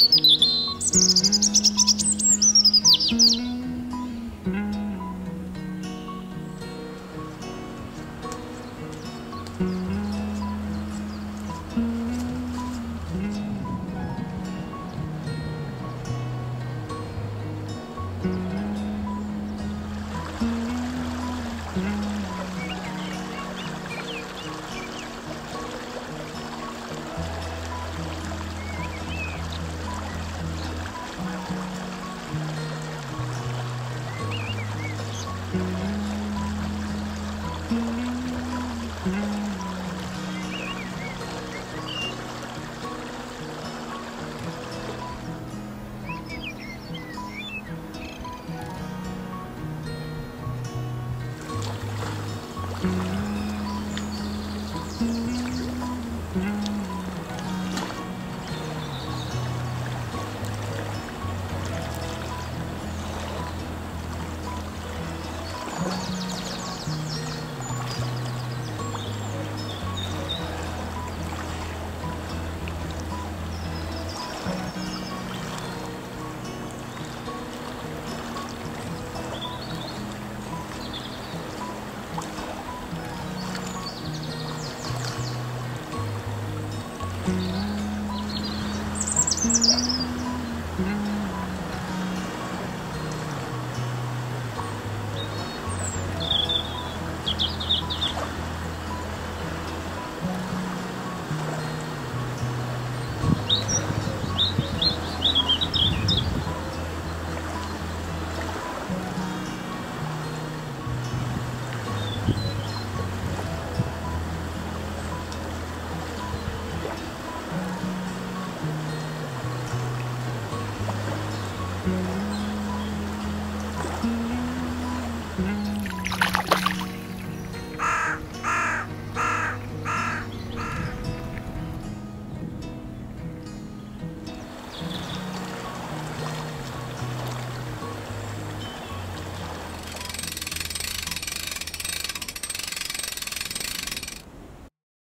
thank you 嗯嗯